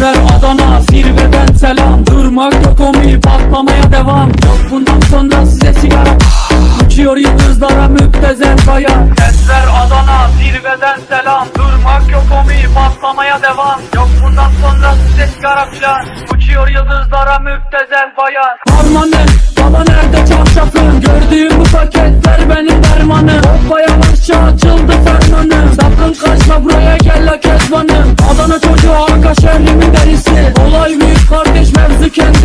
Esmer Adana zirveden selam. Durmak yok omi patlamaya devam. Yok bundan sonra size sigara. Uçuyor yıldızlara müptezel kaya Esmer Adana zirveden selam. Durmak yok omi patlamaya devam. Yok bundan sonra size sigara filan. Uçuyor yıldızlara müptezel bayan. Harmanım baba nerede çarşafın? Gördüğüm bu paketler benim dermanım. Hoppa yavaşça açıldı fermanım. Sakın kaçma buraya gel la kezbanım. Adana çocuğu arka can be